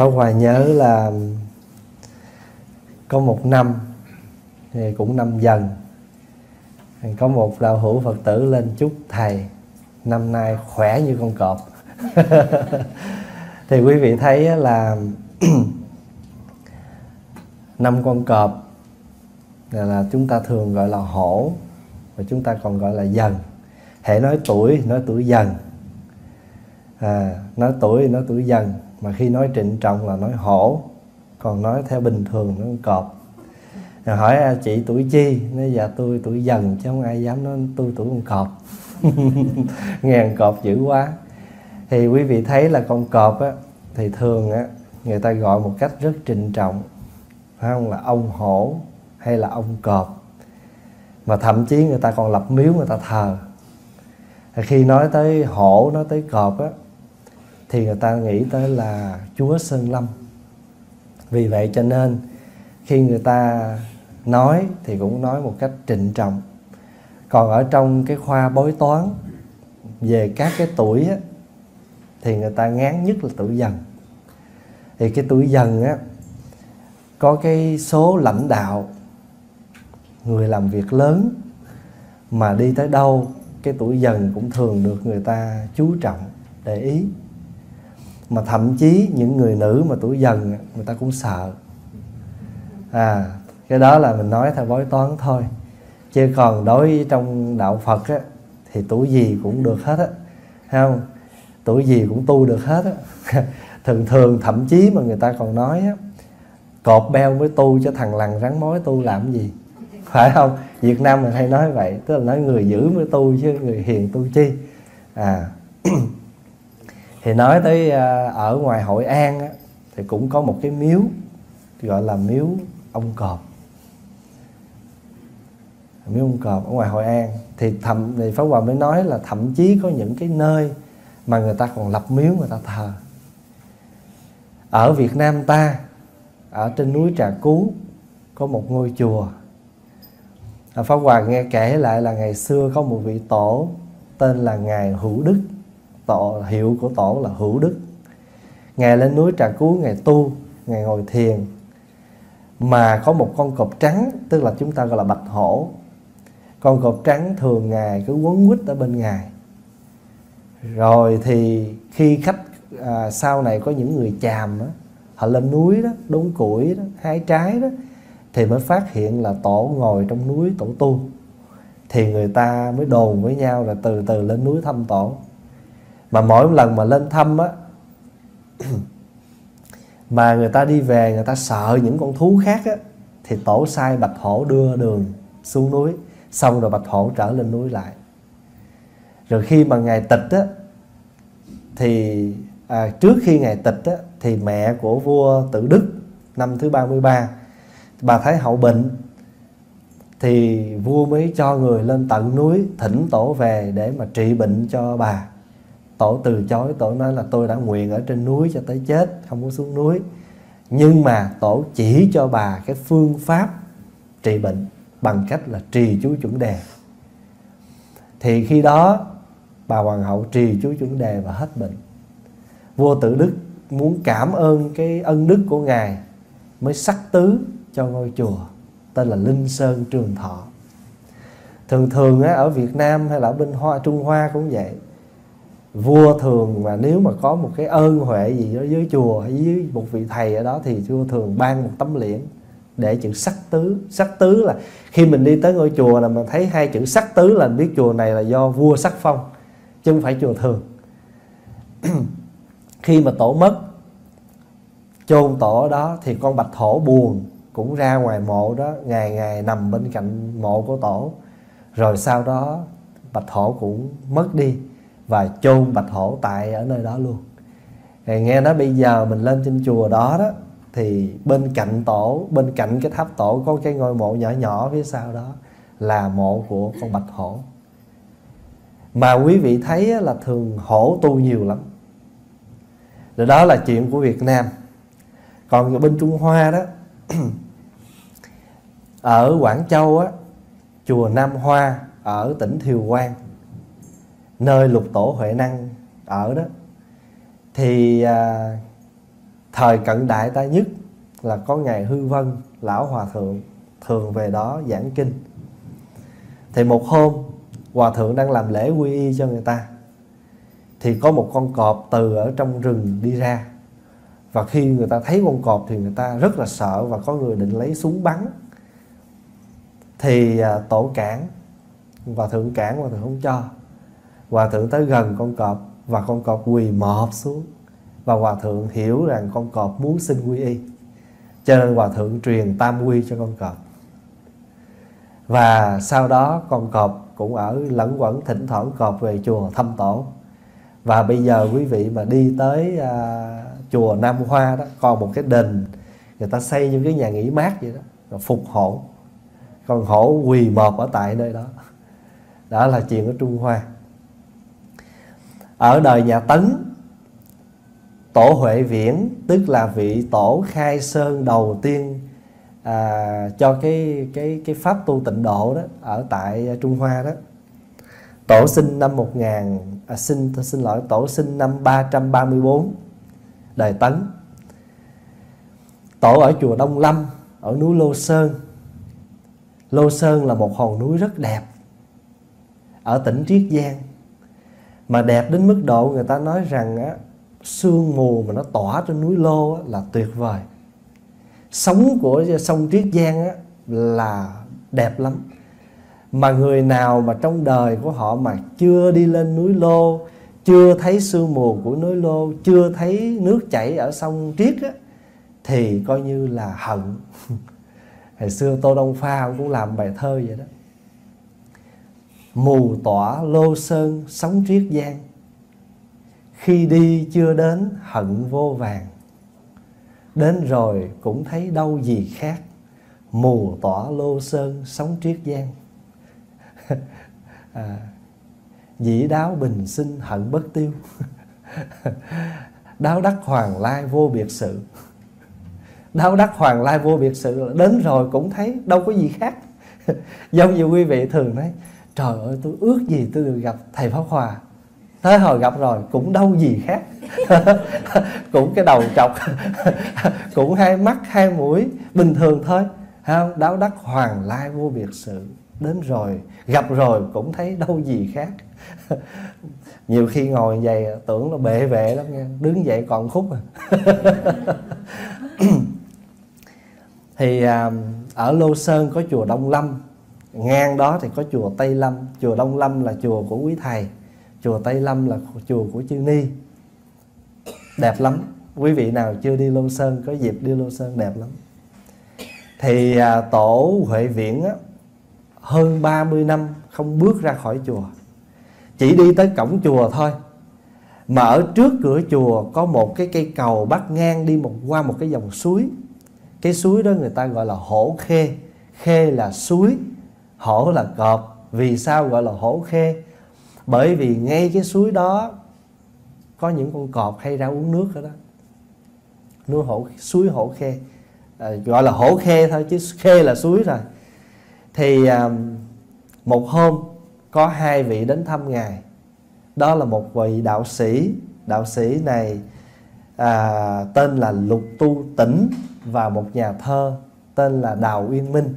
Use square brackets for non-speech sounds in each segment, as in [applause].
Pháp Hòa nhớ là có một năm thì cũng năm dần. Có một đạo hữu Phật tử lên chúc thầy năm nay khỏe như con cọp. [laughs] Thì quý vị thấy là [clears throat] năm con cọp là, là chúng ta thường gọi là hổ và chúng ta còn gọi là dần. Hệ nói tuổi nói tuổi dần. À, nói tuổi nói tuổi dần mà khi nói trịnh trọng là nói hổ còn nói theo bình thường nó cọp. Rồi hỏi à, chị tuổi chi? Nói dạ tôi tuổi dần chứ không ai dám nói tôi tuổi con cọp. [laughs] Ngàn cọp dữ quá. Thì quý vị thấy là con cọp á thì thường á người ta gọi một cách rất trịnh trọng phải không? Là ông hổ hay là ông cọp. Mà thậm chí người ta còn lập miếu người ta thờ. Khi nói tới hổ nói tới cọp á thì người ta nghĩ tới là chúa sơn lâm. Vì vậy cho nên khi người ta nói thì cũng nói một cách trịnh trọng. Còn ở trong cái khoa bói toán về các cái tuổi á, thì người ta ngán nhất là tuổi dần. Thì cái tuổi dần á có cái số lãnh đạo người làm việc lớn mà đi tới đâu cái tuổi dần cũng thường được người ta chú trọng để ý mà thậm chí những người nữ mà tuổi dần người ta cũng sợ. À cái đó là mình nói theo bói toán thôi. Chứ còn đối với trong đạo phật á, thì tuổi gì cũng được hết á. Không? Tuổi gì cũng tu được hết á. [laughs] Thường thường thậm chí mà người ta còn nói á cột beo mới tu cho thằng lằn rắn mối tu làm gì? Phải không? Việt nam mình hay nói vậy tức là nói người dữ mới tu chứ người hiền tu chi. À [clears throat] thì nói tới à, ở ngoài hội an thì cũng có một cái miếu gọi là miếu ông cọp. Miếu ông cọp ở ngoài hội an. Thì thậm, thì pháp hòa mới nói là thậm chí có những cái nơi mà người ta còn lập miếu người ta thờ. Ở việt nam ta, ở trên núi trà cú, có một ngôi chùa. Pháp hòa nghe kể lại là ngày xưa có một vị tổ tên là ngài hữu đức tổ hiệu của tổ là hữu đức. Ngài lên núi trà cú ngài tu ngài ngồi thiền. Mà có một con cọp trắng tức là chúng ta gọi là bạch hổ. Con cọp trắng thường ngài cứ quấn quýt ở bên ngài. Rồi thì khi khách à, sau này có những người chàm đó, họ lên núi đó đốn củi đó hái trái đó thì mới phát hiện là tổ ngồi trong núi tổ tu. Thì người ta mới đồn với nhau là từ từ lên núi thăm tổ mà mỗi lần mà lên thăm á [clears throat] mà người ta đi về người ta sợ những con thú khác á thì tổ sai bạch hổ đưa đường xuống núi xong rồi bạch hổ trở lên núi lại. Rồi khi mà ngày tịch á thì à, trước khi ngày tịch á thì mẹ của vua tự đức năm thứ 33 bà thấy hậu bệnh thì vua mới cho người lên tận núi thỉnh tổ về để mà trị bệnh cho bà tổ từ chối tổ nói là tôi đã nguyện ở trên núi cho tới chết không có xuống núi. Nhưng mà tổ chỉ cho bà cái phương pháp trị bệnh bằng cách là trì chú chuẩn đề. Thì khi đó bà hoàng hậu trì chú chuẩn đề và hết bệnh. Vua tự đức muốn cảm ơn cái ân đức của ngài mới sắc tứ cho ngôi chùa tên là linh sơn trường thọ. Thường thường á, ở việt nam hay là ở bên hoa trung hoa cũng vậy vua thường mà nếu mà có một cái ơn huệ gì đó dưới chùa hay dưới một vị thầy ở đó thì vua thường ban một tấm liễn để chữ sắc tứ. Sắc tứ là khi mình đi tới ngôi chùa là mình thấy hai chữ sắc tứ là mình biết chùa này là do vua sắc phong, chứ không phải chùa thường. [clears throat] Khi mà tổ mất, chôn tổ đó thì con bạch thổ buồn cũng ra ngoài mộ đó, ngày ngày nằm bên cạnh mộ của tổ. Rồi sau đó bạch thổ cũng mất đi và chôn bạch hổ tại ở nơi đó luôn. Thì nghe nói bây giờ mình lên trên chùa đó đó, thì bên cạnh tổ, bên cạnh cái tháp tổ có cái ngôi mộ nhỏ nhỏ phía sau đó là mộ của con bạch hổ. Mà quý vị thấy là thường hổ tu nhiều lắm. Rồi đó là chuyện của Việt Nam. Còn bên Trung Hoa đó, [clears throat] ở Quảng Châu á, chùa Nam Hoa ở tỉnh Thiều Quang nơi lục tổ Huệ Năng ở đó thì à, thời cận đại ta nhất là có ngài hư vân lão hòa thượng thường về đó giảng kinh. Thì một hôm hòa thượng đang làm lễ quy y cho người ta thì có một con cọp từ ở trong rừng đi ra. Và khi người ta thấy con cọp thì người ta rất là sợ và có người định lấy súng bắn. Thì à, tổ cản hòa thượng cản hòa thượng không cho hòa thượng tới gần con cọp và con cọp quỳ mọp xuống. Và hòa thượng hiểu rằng con cọp muốn xin quy y. Cho nên hòa thượng truyền tam quy cho con cọp. Và sau đó con cọp cũng ở lẫn quẩn thỉnh thoảng cọp về chùa thăm tổ. Và bây giờ quý vị mà đi tới à, chùa Nam Hoa đó còn một cái đình người ta xây những cái nhà nghỉ mát vậy đó rồi phục hổ. Còn hổ quỳ mọp ở tại nơi đó. Đó là chuyện ở Trung Hoa ở đời nhà Tấn tổ Huệ Viễn tức là vị tổ khai sơn đầu tiên à, cho cái cái cái pháp tu tịnh độ đó ở tại Trung Hoa đó. Tổ sinh năm 1000 à, xin xin lỗi tổ sinh năm 334 đời Tấn. Tổ ở chùa Đông Lâm ở núi Lô Sơn. Lô Sơn là một hòn núi rất đẹp ở tỉnh Triết Giang mà đẹp đến mức độ người ta nói rằng á, sương mù mà nó tỏa trên núi Lô á, là tuyệt vời. Sống của sông Triết Giang á, là đẹp lắm. Mà người nào mà trong đời của họ mà chưa đi lên núi Lô chưa thấy sương mù của núi Lô chưa thấy nước chảy ở sông Triết á, thì coi như là hận. [laughs] Hồi xưa Tô Đông Pha cũng làm bài thơ vậy đó mù tỏa lô sơn sóng triết giang. Khi đi chưa đến hận vô vàng đến rồi cũng thấy đâu gì khác mù tỏa lô sơn sóng triết giang. [laughs] À, dĩ đáo bình sinh hận bất tiêu [laughs] đáo đắc hoàng lai vô biệt sự. Đáo đắc hoàng lai vô biệt sự đến rồi cũng thấy đâu có gì khác. [laughs] Giống như quý vị thường nói trời ơi tôi ước gì tôi được gặp thầy pháp hòa. Tới hồi gặp rồi cũng đâu gì khác. [laughs] Cũng cái đầu trọc [laughs] cũng hai mắt hai mũi bình thường thôi. Không? Đáo đắc hoàng lai vô biệt sự. Đến rồi gặp rồi cũng thấy đâu gì khác. [laughs] Nhiều khi ngồi vậy tưởng là bệ vệ lắm nha. Đứng dậy còn khúc à. [clears throat] Thì à, ở lô sơn có chùa đông lâm ngang đó thì có chùa tây lâm chùa đông lâm là chùa của quý thầy chùa tây lâm là chùa của chư ni. Đẹp lắm. Quý vị nào chưa đi lô sơn có dịp đi lô sơn đẹp lắm. Thì à, tổ huệ viễn á, hơn 30 năm không bước ra khỏi chùa. Chỉ đi tới cổng chùa thôi. Mà ở trước cửa chùa có một cái cây cầu bắt ngang đi một qua một cái dòng suối. Cái suối đó người ta gọi là hổ khê. Khê là suối hổ là cọp. Vì sao gọi là hổ khê? Bởi vì ngay cái suối đó có những con cọp hay ra uống nước ở đó núi hổ suối hổ khê. À, gọi là hổ khê thôi chứ khê là suối rồi. Thì à, một hôm có hai vị đến thăm ngài. Đó là một vị đạo sĩ. Đạo sĩ này à, tên là lục tu tỉnh và một nhà thơ tên là đào uyên minh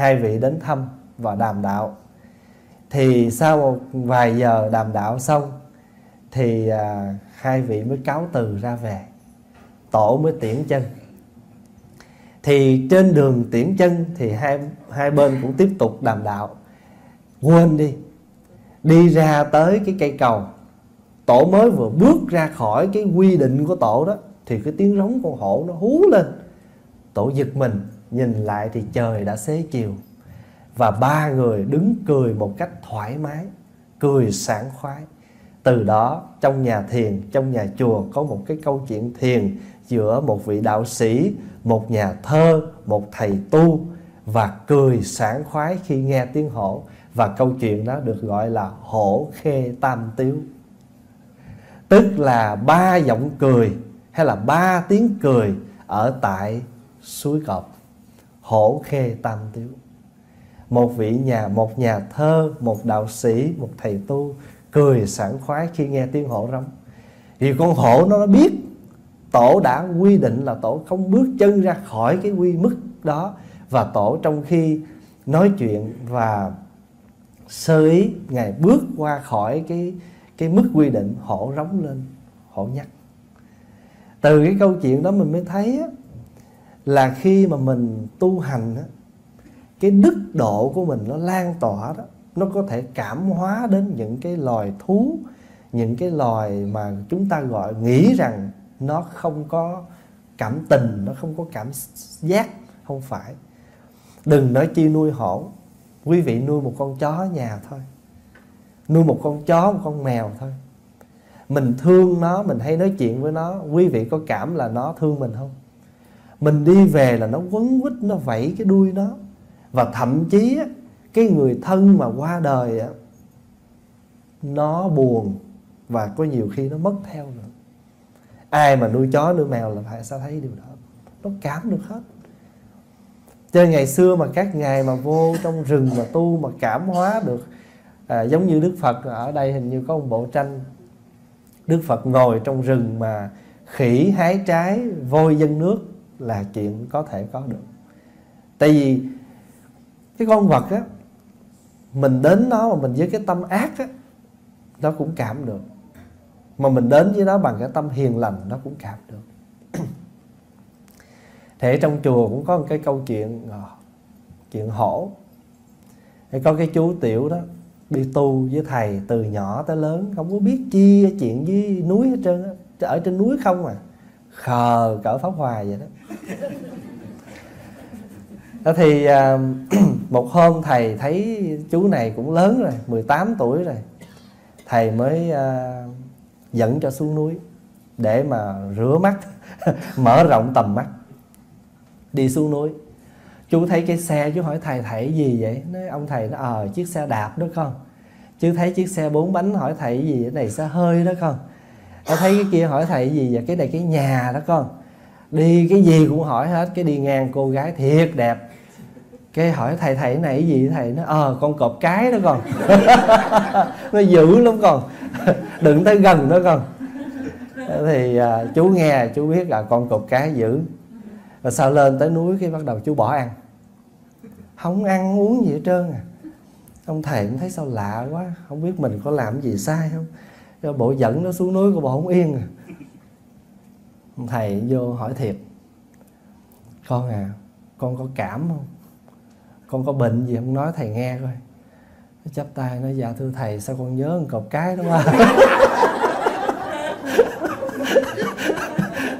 hai vị đến thăm và đàm đạo. Thì sau một vài giờ đàm đạo xong thì à, hai vị mới cáo từ ra về tổ mới tiễn chân. Thì trên đường tiễn chân thì hai hai bên cũng tiếp tục đàm đạo. Quên đi đi ra tới cái cây cầu tổ mới vừa bước ra khỏi cái quy định của tổ đó thì cái tiếng rống con hổ nó hú lên. Tổ giật mình nhìn lại thì trời đã xế chiều. Và ba người đứng cười một cách thoải mái, cười sảng khoái. Từ đó, trong nhà thiền, trong nhà chùa có một cái câu chuyện thiền giữa một vị đạo sĩ, một nhà thơ, một thầy tu và cười sảng khoái khi nghe tiếng hổ. Và câu chuyện đó được gọi là hổ khê tam tiếu. Tức là ba giọng cười hay là ba tiếng cười ở tại suối cọp hổ khê tam tiếu. Một vị nhà một nhà thơ một đạo sĩ một thầy tu cười sảng khoái khi nghe tiếng hổ rống. Thì con hổ nó biết tổ đã quy định là tổ không bước chân ra khỏi cái quy mức đó và tổ trong khi nói chuyện và sơ ý ngài bước qua khỏi cái cái mức quy định hổ rống lên hổ nhắc. Từ cái câu chuyện đó mình mới thấy á, là khi mà mình tu hành á, cái đức độ của mình nó lan tỏa đó nó có thể cảm hóa đến những cái loài thú những cái loài mà chúng ta gọi nghĩ rằng nó không có cảm tình nó không có cảm giác không phải. Đừng nói chi nuôi hổ. Quý vị nuôi một con chó ở nhà thôi. Nuôi một con chó một con mèo thôi. Mình thương nó mình hay nói chuyện với nó. Quý vị có cảm là nó thương mình không? Mình đi về là nó quấn quýt nó vẫy cái đuôi nó. Và thậm chí cái người thân mà qua đời nó buồn và có nhiều khi nó mất theo nữa. Ai mà nuôi chó nuôi mèo là phải sao thấy điều đó. Nó cảm được hết. Cho ngày xưa mà các ngài mà vô trong rừng mà tu mà cảm hóa được à, giống như đức phật ở đây hình như có một bộ tranh. Đức phật ngồi trong rừng mà khỉ hái trái voi dân nước là chuyện có thể có được. Tại vì cái con vật á, mình đến nó mà mình với cái tâm ác á, nó cũng cảm được. Mà mình đến với nó bằng cái tâm hiền lành, nó cũng cảm được. [clears throat] Thế trong chùa cũng có một cái câu chuyện ờ, chuyện hổ. Thì có cái chú tiểu đó đi tu với thầy từ nhỏ tới lớn, không có biết chi chuyện với núi hết trơn á. Ở trên núi không à khờ cỡ pháp hòa vậy đó. Đó thì à, [clears throat] một hôm thầy thấy chú này cũng lớn rồi 18 tuổi rồi. Thầy mới à, dẫn cho xuống núi để mà rửa mắt [laughs] mở rộng tầm mắt đi xuống núi. Chú thấy cái xe chú hỏi thầy thầy gì vậy? Nói ông thầy nó ờ chiếc xe đạp đó con chú thấy chiếc xe bốn bánh hỏi thầy gì? Cái này xe hơi đó con nó thấy cái kia hỏi thầy gì vậy? Cái này cái nhà đó con. Đi cái gì cũng hỏi hết cái đi ngang cô gái thiệt đẹp. Cái hỏi thầy thầy này cái gì? Thầy nó ờ con cọp cái đó con. [laughs] Nó dữ lắm con. [laughs] Đừng tới gần nó con. Thì à, chú nghe chú biết là con cọp cái dữ. Và sau lên tới núi cái bắt đầu chú bỏ ăn. Không ăn uống gì hết trơn à. Ông thầy cũng thấy sao lạ quá không biết mình có làm gì sai không? Rồi bộ dẫn nó xuống núi của bộ không yên à. Thầy vô hỏi thiệt con à con có cảm không? Con có bệnh gì không? Nói thầy nghe coi. Nó chắp tay nói dạ thưa thầy sao con nhớ một cọc cái đó mà [laughs]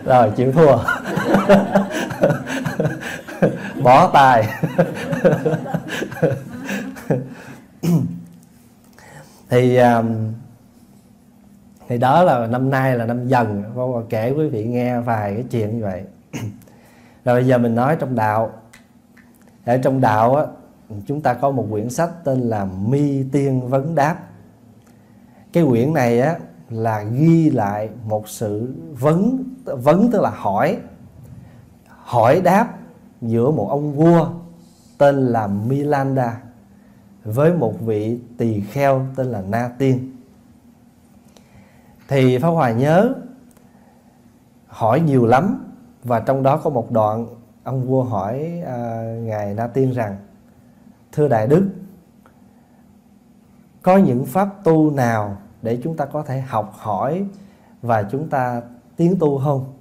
rồi chịu thua. [laughs] Bỏ tài [laughs] thì um, thì đó là năm nay là năm dần. Con kể quý vị nghe vài cái chuyện như vậy. [clears throat] Rồi bây giờ mình nói trong đạo. Ở trong đạo á, chúng ta có một quyển sách tên là Mi Tiên Vấn Đáp. Cái quyển này á là ghi lại một sự vấn vấn tức là hỏi. Hỏi đáp giữa một ông vua tên là Milanda với một vị tỳ kheo tên là Na Tiên thì Pháp Hòa nhớ hỏi nhiều lắm và trong đó có một đoạn ông vua hỏi à, ngài Na Tiên rằng thưa đại đức có những pháp tu nào để chúng ta có thể học hỏi và chúng ta tiến tu không?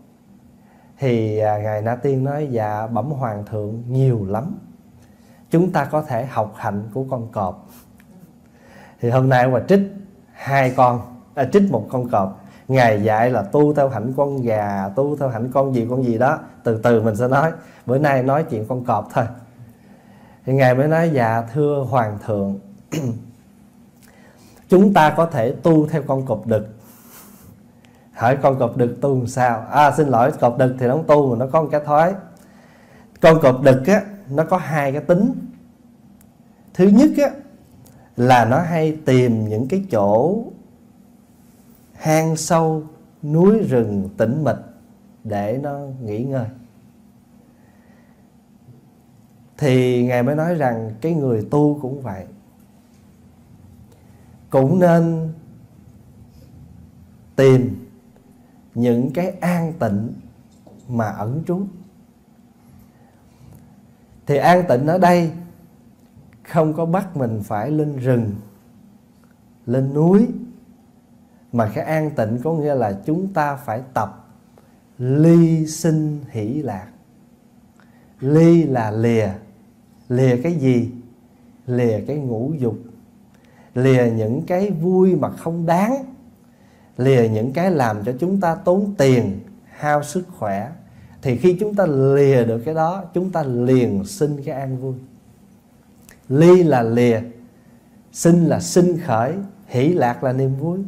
Thì à, ngài Na Tiên nói dạ bẩm hoàng thượng nhiều lắm. Chúng ta có thể học hạnh của con cọp. Thì hôm nay mà trích hai con à, trích một con cọp. Ngài dạy là tu theo hạnh con gà tu theo hạnh con gì con gì đó. Từ từ mình sẽ nói. Bữa nay nói chuyện con cọp thôi. Thì ngài mới nói dạ thưa hoàng thượng [clears throat] chúng ta có thể tu theo con cọp đực. Hỏi con cọp đực tu làm sao? À xin lỗi cọp đực thì nó không tu mà nó có một cái thói. Con cọp đực á nó có hai cái tính. Thứ nhất á là nó hay tìm những cái chỗ hang sâu, núi rừng tĩnh mịch để nó nghỉ ngơi. Thì ngài mới nói rằng cái người tu cũng vậy. Cũng nên tìm những cái an tịnh mà ẩn trú. Thì an tịnh ở đây không có bắt mình phải lên rừng, lên núi mà cái an tịnh có nghĩa là chúng ta phải tập ly sinh hỷ lạc. Ly là lìa. Lìa cái gì? Lìa cái ngũ dục. Lìa những cái vui mà không đáng. Lìa những cái làm cho chúng ta tốn tiền, hao sức khỏe. Thì khi chúng ta lìa được cái đó, chúng ta liền sinh cái an vui. Ly là lìa, sinh là sinh khởi, hỷ lạc là niềm vui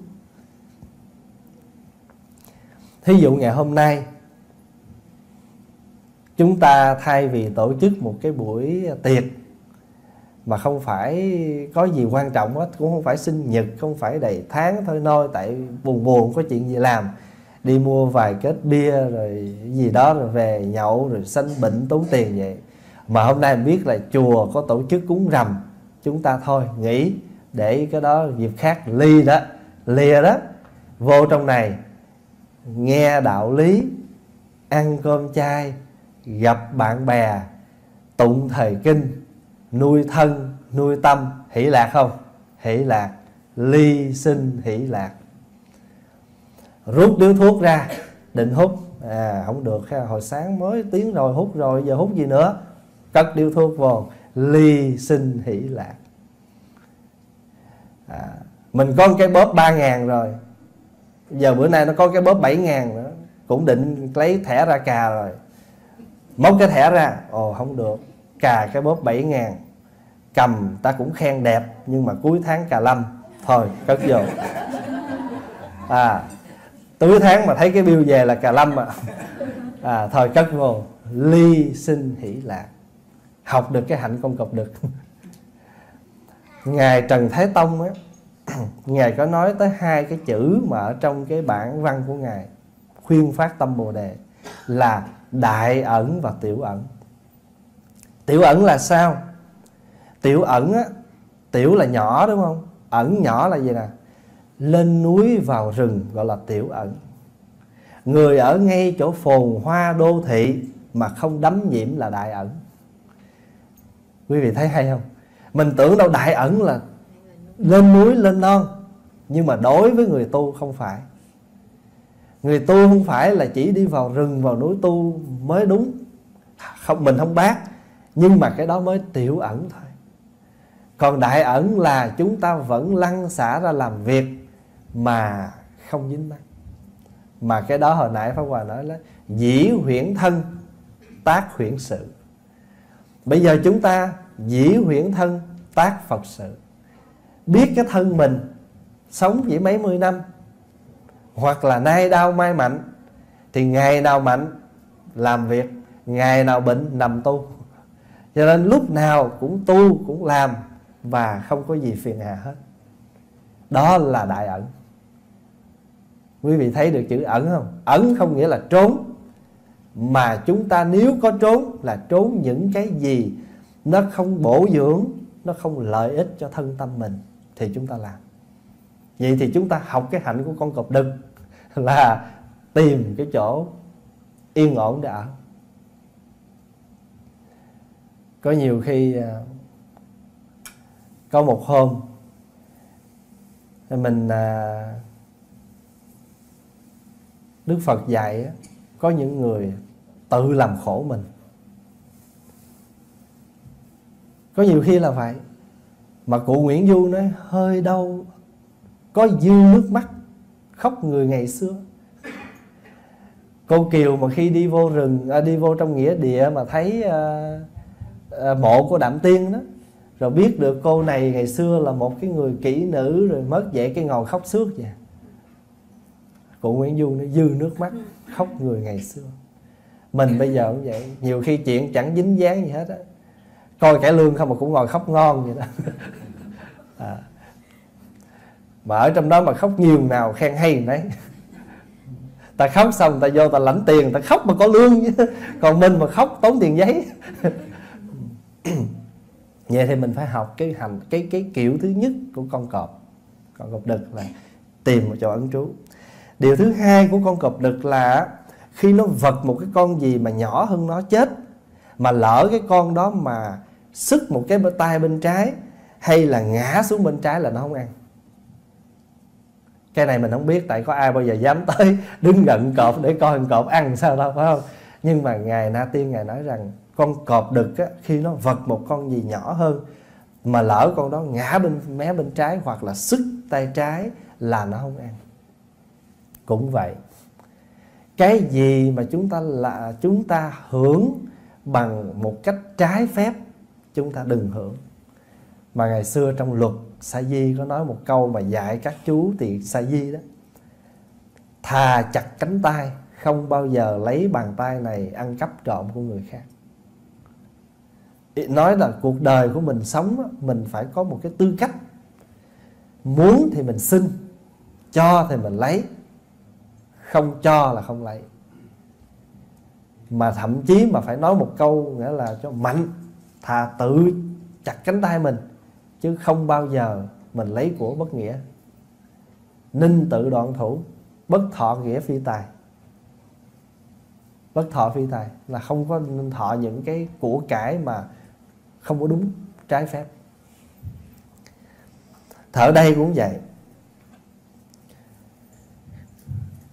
thí dụ ngày hôm nay, chúng ta thay vì tổ chức một cái buổi tiệc mà không phải có gì quan trọng hết, cũng không phải sinh nhật, không phải đầy tháng thôi nôi tại buồn buồn có chuyện gì làm, đi mua vài kết bia rồi gì đó rồi về nhậu rồi sanh bệnh tốn tiền vậy. Mà hôm nay mình biết là chùa có tổ chức cúng rằm, chúng ta thôi nghỉ, để cái đó dịp khác, ly đó, lìa đó, vô trong này nghe đạo lý ăn cơm chay gặp bạn bè tụng thời kinh nuôi thân nuôi tâm hỷ lạc không? Hỷ lạc ly sinh hỷ lạc. Rút điếu thuốc ra định hút. À không được hồi sáng mới tiếng rồi hút rồi giờ hút gì nữa? Cất điếu thuốc vô ly sinh hỷ lạc. À, mình có cái bóp ba ngàn rồi giờ bữa nay nó có cái bóp bảy ngàn nữa. Cũng định lấy thẻ ra cà rồi. Móc cái thẻ ra. Ồ không được. Cà cái bóp bảy ngàn. Cầm ta cũng khen đẹp nhưng mà cuối tháng cà lâm. Thôi cất vô. À cuối tháng mà thấy cái bill về là cà lâm à, à thôi cất vô. Ly sinh hỷ lạc. Học được cái hạnh công cọc được. [laughs] Ngài trần thái tông á ngài có nói tới hai cái chữ mà ở trong cái bản văn của ngài, khuyên phát tâm bồ đề, là đại ẩn và tiểu ẩn. Tiểu ẩn là sao? Tiểu ẩn á, tiểu là nhỏ, đúng không? Ẩn nhỏ là gì nè? Lên núi vào rừng, gọi là tiểu ẩn. Người ở ngay chỗ phồn hoa đô thị mà không đắm nhiễm là đại ẩn. Quý vị thấy hay không? Mình tưởng đâu đại ẩn là lên núi, lên non. Nhưng mà đối với người tu không phải. Người tu không phải là chỉ đi vào rừng, vào núi tu mới đúng. Không, mình không bác, nhưng mà cái đó mới tiểu ẩn thôi. Còn đại ẩn là chúng ta vẫn lăn xả ra làm việc mà không dính mắc mà cái đó hồi nãy pháp hòa nói là dĩ huyễn thân, tác huyễn sự. Bây giờ chúng ta dĩ huyễn thân, tác phật sự biết cái thân mình sống chỉ mấy mươi năm, hoặc là nay đau mai mạnh thì ngày nào mạnh làm việc, ngày nào bệnh nằm tu. Cho nên lúc nào cũng tu, cũng làm và không có gì phiền hà hết. Đó là đại ẩn. Quý vị thấy được chữ ẩn không? Ẩn không nghĩa là trốn, mà chúng ta nếu có trốn là trốn những cái gì nó không bổ dưỡng, nó không lợi ích cho thân tâm mình thì chúng ta làm. Vậy thì chúng ta học cái hạnh của con cọp đực [laughs] là tìm cái chỗ yên ổn để ở. Có nhiều khi à, có một hôm mình à, Đức Phật dạy có những người tự làm khổ mình. Có nhiều khi là vậy mà cụ Nguyễn Du nói hơi đau có dư nước mắt khóc người ngày xưa. Cô Kiều mà khi đi vô rừng à, đi vô trong nghĩa địa mà thấy à, à, mộ của Đạm Tiên đó rồi biết được cô này ngày xưa là một cái người kỹ nữ rồi mất dễ cái ngồi khóc xước vậy. Cụ Nguyễn Du nó dư nước mắt khóc người ngày xưa. Mình bây giờ cũng vậy nhiều khi chuyện chẳng dính dáng gì hết á. Coi cải lương không mà cũng ngồi khóc ngon vậy đó à. mà ở trong đó mà khóc nhiều nào khen hay đấy ta khóc xong ta vô ta lãnh tiền, ta khóc mà có lương chứ. Còn mình mà khóc tốn tiền giấy. Vậy thì mình phải học cái hành, cái cái kiểu thứ nhất của con cọp. Con cọp đực là tìm một chỗ ẩn trú. Điều thứ hai của con cọp đực là khi nó vật một cái con gì mà nhỏ hơn nó chết, mà lỡ cái con đó mà sức một cái tay bên trái hay là ngã xuống bên trái là nó không ăn? Cái này mình không biết tại có ai bao giờ dám tới [laughs] đứng gần cọp để coi con cọp ăn sao đâu phải không? Nhưng mà ngài na tiên ngài nói rằng con cọp đực á, khi nó vật một con gì nhỏ hơn mà lỡ con đó ngã bên mé bên trái hoặc là sức tay trái là nó không ăn. Cũng vậy cái gì mà chúng ta là chúng ta hưởng bằng một cách trái phép chúng ta đừng hưởng mà ngày xưa trong luật, sa di có nói một câu mà dạy các chú thì sa di đó, thà chặt cánh tay, không bao giờ lấy bàn tay này ăn cắp trộm của người khác. Nói là cuộc đời của mình sống mình phải có một cái tư cách. Muốn thì mình xin, cho thì mình lấy, không cho là không lấy. Mà thậm chí mà phải nói một câu nghĩa là cho mạnh, thà tự chặt cánh tay mình chứ không bao giờ mình lấy của bất nghĩa. Ninh tự đoạn thủ, bất thọ nghĩa phi tài. Bất thọ phi tài là không có thọ những cái của cải mà không có đúng trái phép. Thở đây cũng vậy.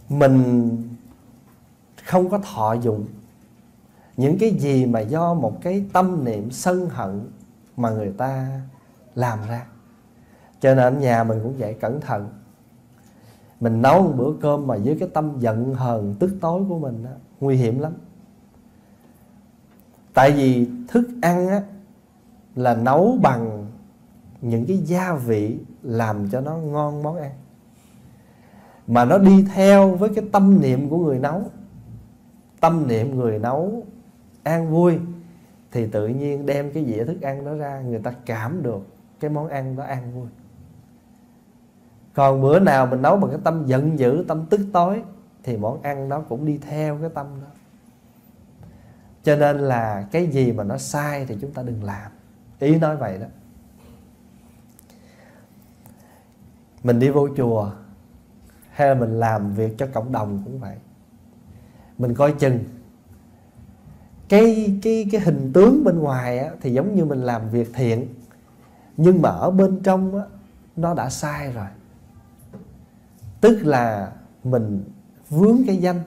Mình không có thọ dụng những cái gì mà do một cái tâm niệm sân hận mà người ta làm ra. Cho nên nhà mình cũng vậy cẩn thận. Mình nấu một bữa cơm mà với cái tâm giận hờn tức tối của mình đó, nguy hiểm lắm. Tại vì thức ăn á, là nấu bằng những cái gia vị làm cho nó ngon món ăn. Mà nó đi theo với cái tâm niệm của người nấu. Tâm niệm người nấu an vui thì tự nhiên đem cái dĩa thức ăn đó ra người ta cảm được cái món ăn đó an vui. Còn bữa nào mình nấu bằng cái tâm giận dữ tâm tức tối thì món ăn nó cũng đi theo cái tâm đó. Cho nên là cái gì mà nó sai thì chúng ta đừng làm. Ý nói vậy đó. Mình đi vô chùa hay là mình làm việc cho cộng đồng cũng vậy. Mình coi chừng. Cái cái cái hình tướng bên ngoài á, thì giống như mình làm việc thiện nhưng mà ở bên trong á, nó đã sai rồi. Tức là mình vướng cái danh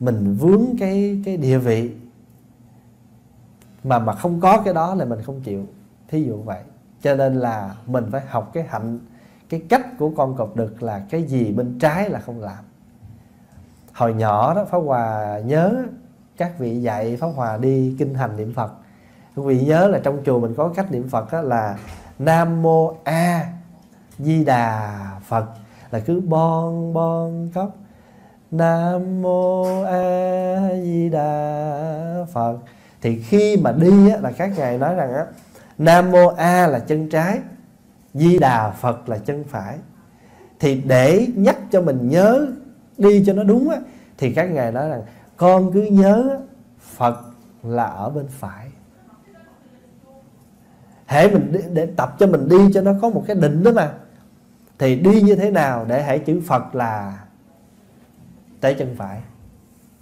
mình vướng cái cái địa vị mà mà không có cái đó là mình không chịu. Thí dụ vậy. Cho nên là mình phải học cái hạnh cái cách của con cọp đực là cái gì bên trái là không làm. Hồi nhỏ đó pháp hòa nhớ các vị dạy pháp hòa đi kinh hành niệm phật các vị nhớ là trong chùa mình có cách niệm phật á, là nam mô a di đà phật. Là cứ bon bon khóc. Nam mô a di đà phật. Thì khi mà đi á, là các ngài nói rằng á nam mô a là chân trái di đà phật là chân phải. Thì để nhắc cho mình nhớ đi cho nó đúng á thì các ngài nói rằng con cứ nhớ phật là ở bên phải hãy mình để, để tập cho mình đi cho nó có một cái định đó mà. Thì đi như thế nào để hãy chữ phật là tới chân phải.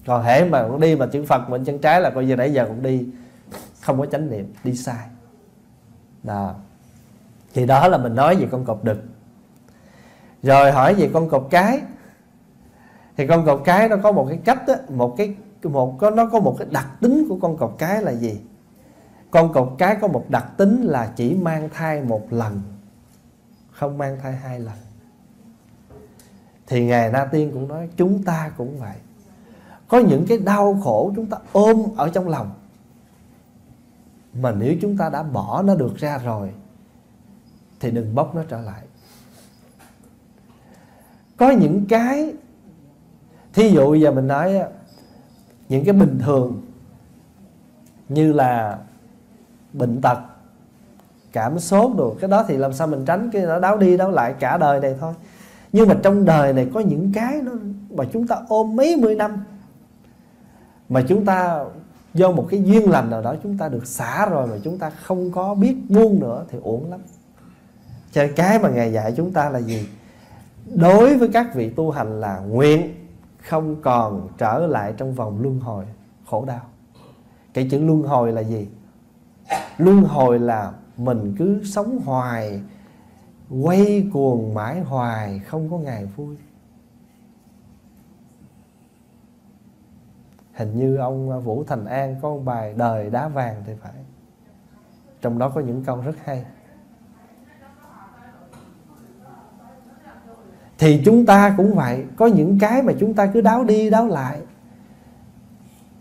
Còn hễ mà cũng đi mà chữ phật mình chân trái là coi như nãy giờ cũng đi không có chánh niệm đi sai. Đó. Thì đó là mình nói về con cọp đực. Rồi hỏi về con cọp cái. Thì con cọp cái nó có một cái cách đó, một cái một có nó có một cái đặc tính của con cọp cái là gì? Con cột cái có một đặc tính là chỉ mang thai một lần, không mang thai hai lần. Thì ngài na tiên cũng nói chúng ta cũng vậy. Có những cái đau khổ chúng ta ôm ở trong lòng, mà nếu chúng ta đã bỏ nó được ra rồi, thì đừng bóc nó trở lại. Có những cái, thí dụ giờ mình nói những cái bình thường như là bệnh tật, cảm sốt đồ, cái đó thì làm sao mình tránh cái nó đáo đi, đáo lại cả đời này thôi. Nhưng mà trong đời này có những cái nó, mà chúng ta ôm mấy mươi năm, mà chúng ta do một cái duyên lành nào đó chúng ta được xả rồi mà chúng ta không có biết buông nữa thì uổng lắm. Cho nên cái mà ngài dạy chúng ta là gì? Đối với các vị tu hành là nguyện, không còn trở lại trong vòng luân hồi, khổ đau. Cái chữ luân hồi là gì? Luân hồi là mình cứ sống hoài, quay cuồng mãi hoài, không có ngày vui. Hình như ông à, vũ thành an có một bài đời đá vàng thì phải. Trong đó có những câu rất hay. Thì chúng ta cũng vậy, có những cái mà chúng ta cứ đáo đi đáo lại.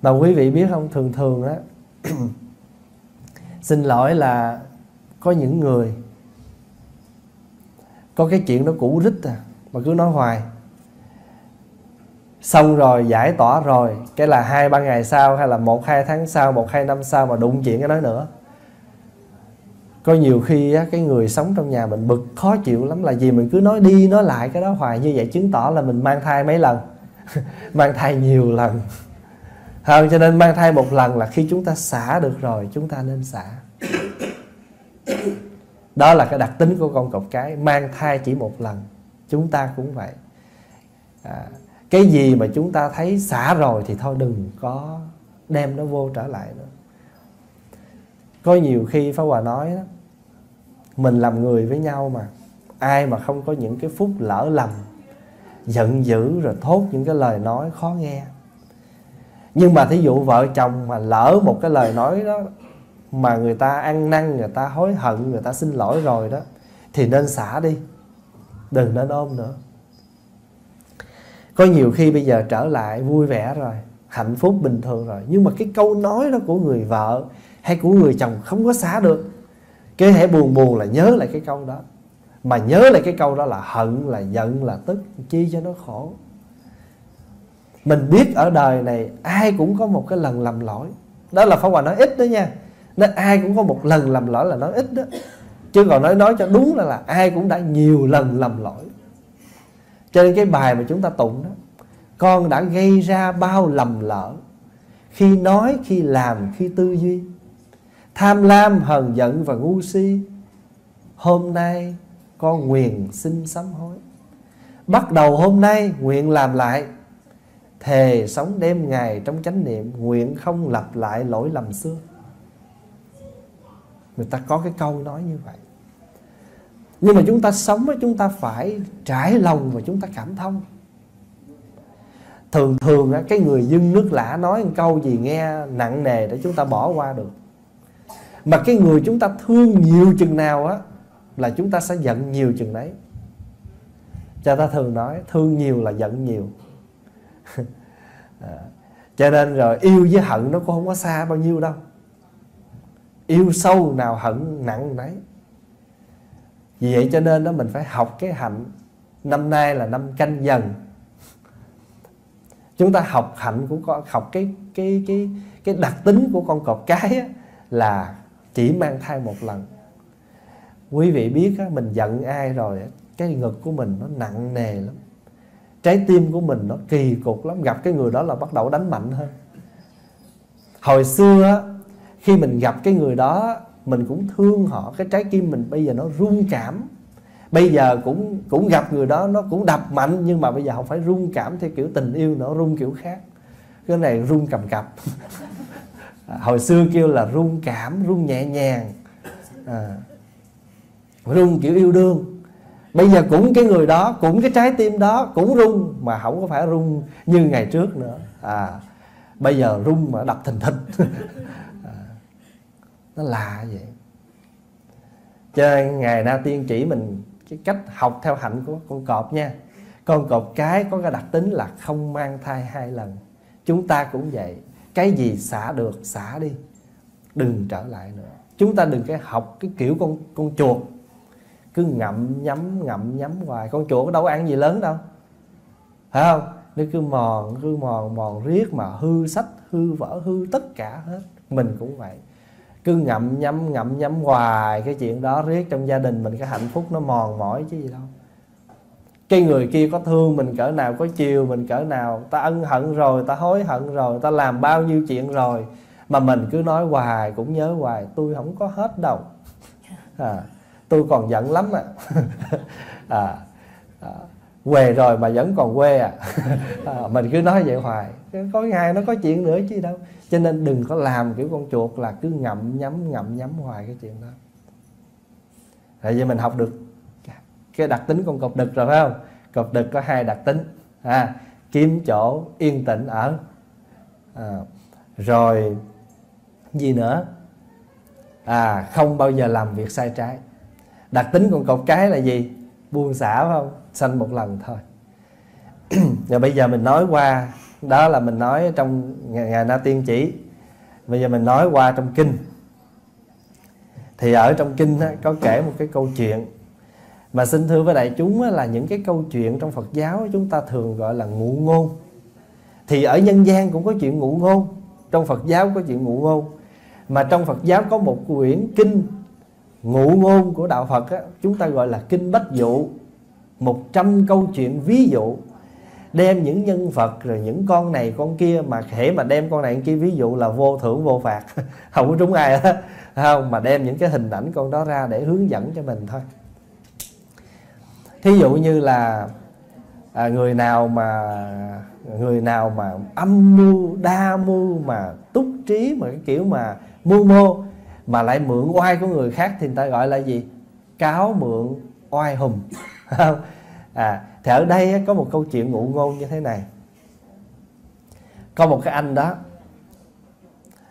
Mà quý vị biết không, thường thường á [clears throat] xin lỗi là có những người có cái chuyện nó cũ rích à mà cứ nói hoài. Xong rồi giải tỏa rồi cái là hai ba ngày sau hay là một hai tháng sau một hai năm sau mà đụng chuyện cái nói nữa. Có nhiều khi á, cái người sống trong nhà mình bực khó chịu lắm là gì mình cứ nói đi nói lại cái đó hoài như vậy chứng tỏ là mình mang thai mấy lần [laughs] mang thai nhiều lần không cho nên mang thai một lần là khi chúng ta xả được rồi chúng ta nên xả. Đó là cái đặc tính của con cọp cái mang thai chỉ một lần chúng ta cũng vậy. À, cái gì mà chúng ta thấy xả rồi thì thôi đừng có đem nó vô trở lại nữa. Có nhiều khi phá Hòa nói đó mình làm người với nhau mà ai mà không có những cái phút lỡ lầm giận dữ rồi thốt những cái lời nói khó nghe nhưng mà thí dụ vợ chồng mà lỡ một cái lời nói đó mà người ta ăn năn, người ta hối hận, người ta xin lỗi rồi đó, thì nên xả đi. Đừng nên ôm nữa. Có nhiều khi bây giờ trở lại vui vẻ rồi, hạnh phúc bình thường rồi, nhưng mà cái câu nói đó của người vợ hay của người chồng không có xả được. Cái hãy buồn buồn là nhớ lại cái câu đó. Mà nhớ lại cái câu đó là hận, là giận, là tức, chi cho nó khổ mình biết ở đời này ai cũng có một cái lần lầm lỗi. Đó là pháp hòa nói ít đó nha. Nên ai cũng có một lần lầm lỗi là nói ít đó. Chứ còn nói nói cho đúng là là ai cũng đã nhiều lần lầm lỗi. Cho nên cái bài mà chúng ta tụng đó, con đã gây ra bao lầm lỡ, khi nói, khi làm, khi tư duy. Tham lam, hờn giận và ngu si. Hôm nay con nguyện xin sám hối. Bắt đầu hôm nay nguyện làm lại thề sống đêm ngày trong chánh niệm, nguyện không lặp lại lỗi lầm xưa. Người ta có cái câu nói như vậy. Nhưng mà chúng ta sống chúng ta phải trải lòng và chúng ta cảm thông. Thường thường cái người dưng nước lã nói một câu gì nghe nặng nề để chúng ta bỏ qua được. Mà cái người chúng ta thương nhiều chừng nào á, là chúng ta sẽ giận nhiều chừng đấy. Cha ta thường nói, thương nhiều là giận nhiều. [laughs] à, cho nên rồi yêu với hận nó cũng không có xa bao nhiêu đâu. Yêu sâu nào hận nặng nấy, vì vậy cho nên đó mình phải học cái hạnh. Năm nay là năm canh dần. Chúng ta học hạnh của con học cái cái cái cái đặc tính của con cọp cái á, là chỉ mang thai một lần. Quý vị biết á, mình giận ai rồi cái ngực của mình nó nặng nề lắm trái tim của mình nó kỳ cục lắm gặp cái người đó là bắt đầu đánh mạnh hơn. Hồi xưa khi mình gặp cái người đó mình cũng thương họ cái trái tim mình bây giờ nó rung cảm. Bây giờ cũng cũng gặp người đó nó cũng đập mạnh nhưng mà bây giờ không phải rung cảm theo kiểu tình yêu nữa rung kiểu khác. Cái này rung cầm cập. [laughs] Hồi xưa kêu là rung cảm rung nhẹ nhàng. À, rung kiểu yêu đương bây giờ cũng cái người đó cũng cái trái tim đó cũng rung mà không có phải rung như ngày trước nữa. À bây giờ rung mà đập thình thịch [laughs] à, nó lạ vậy. Cho nên ngài na tiên chỉ mình cái cách học theo hạnh của con cọp nha. Con cọp cái có cái đặc tính là không mang thai hai lần. Chúng ta cũng vậy. Cái gì xả được xả đi. Đừng trở lại nữa. Chúng ta đừng cái học cái kiểu con con chuột cứ ngậm nhắm ngậm nhắm hoài. Con chuột đâu có ăn gì lớn đâu. Phải không? Nó cứ mòn cứ mòn mòn riết mà hư sách hư vỡ hư tất cả hết. Mình cũng vậy. Cứ ngậm nhắm ngậm nhắm hoài. Cái chuyện đó riết trong gia đình mình cái hạnh phúc nó mòn mỏi chứ gì đâu. Cái người kia có thương mình cỡ nào có chiều mình cỡ nào ta ân hận rồi ta hối hận rồi ta làm bao nhiêu chuyện rồi mà mình cứ nói hoài cũng nhớ hoài tôi không có hết đâu. À, tôi còn giận lắm à. [laughs] à, à quê rồi mà vẫn còn quê à. [laughs] à mình cứ nói vậy hoài. Có ngày nó có chuyện nữa chứ đâu. Cho nên đừng có làm kiểu con chuột là cứ ngậm nhắm ngậm nhắm hoài cái chuyện đó. Tại vì mình học được cái đặc tính con cọp đực rồi phải không? Cọp đực có hai đặc tính. À, kiếm chỗ yên tĩnh ở. À, rồi gì nữa? À không bao giờ làm việc sai trái đặc tính con cọc cái là gì? Buông xả phải không? Sanh một lần thôi. [clears throat] Rồi bây giờ mình nói qua, đó là mình nói trong ngày na tiên chỉ. Bây giờ mình nói qua trong kinh. Thì ở trong kinh có kể một cái câu chuyện. Mà xin thưa với đại chúng là những cái câu chuyện trong Phật giáo chúng ta thường gọi là ngụ ngôn. Thì ở nhân gian cũng có chuyện ngụ ngôn. Trong Phật giáo có chuyện ngụ ngôn. Mà trong Phật giáo có một quyển kinh ngụ ngôn của đạo Phật á, chúng ta gọi là kinh bách dụ. Một trăm câu chuyện ví dụ. Đem những nhân vật rồi những con này con kia mà hễ mà đem con này con kia ví dụ là vô thưởng vô phạt. [laughs] Không có trúng ai hết. Không? Mà đem những cái hình ảnh con đó ra để hướng dẫn cho mình thôi. Thí dụ như là à, người nào mà người nào mà âm mưu đa mưu mà túc trí mà cái kiểu mà mưu mô mà lại mượn oai của người khác thì người ta gọi là gì? Cáo mượn oai hùng [laughs] không à thì ở đây có một câu chuyện ngụ ngôn như thế này. Có một cái anh đó,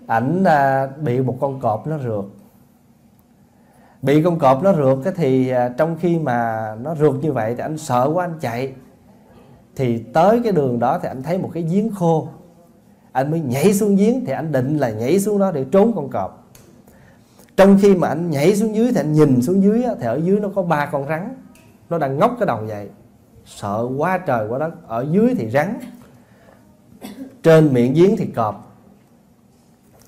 ảnh à, bị một con cọp nó rượt. Bị con cọp nó rượt thì à, trong khi mà nó rượt như vậy thì anh sợ quá anh chạy. Thì tới cái đường đó thì anh thấy một cái giếng khô. Anh mới nhảy xuống giếng thì anh định là nhảy xuống đó để trốn con cọp trong khi mà anh nhảy xuống dưới thì anh nhìn xuống dưới thì ở dưới nó có ba con rắn. Nó đang ngóc cái đầu vậy sợ quá trời quá đất. Ở dưới thì rắn, trên miệng giếng thì cọp.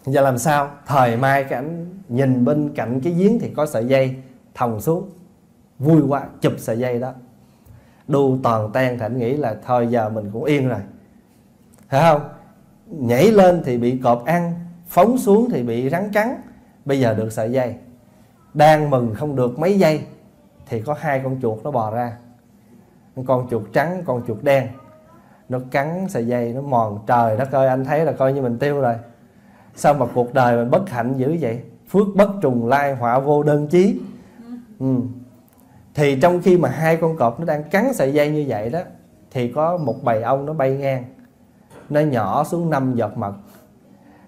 Giờ làm sao? Thời mai cái anh nhìn bên cạnh cái giếng thì có sợi dây thòng xuống. Vui quá, chụp sợi dây đó. Đu toàn ten thì anh nghĩ là thôi giờ mình cũng yên rồi. Phải không? Nhảy lên thì bị cọp ăn, phóng xuống thì bị rắn cắn bây giờ được sợi dây. Đang mừng không được mấy giây thì có hai con chuột nó bò ra. Con chuột trắng, con chuột đen. Nó cắn sợi dây, nó mòn. Trời đất ơi, anh thấy là coi như mình tiêu rồi. Sao mà cuộc đời mình bất hạnh dữ vậy? Phước bất trùng lai họa vô đơn chí. Ừ. thì trong khi mà hai con cọp nó đang cắn sợi dây như vậy đó, thì có một bầy ong nó bay ngang. Nó nhỏ xuống năm giọt mật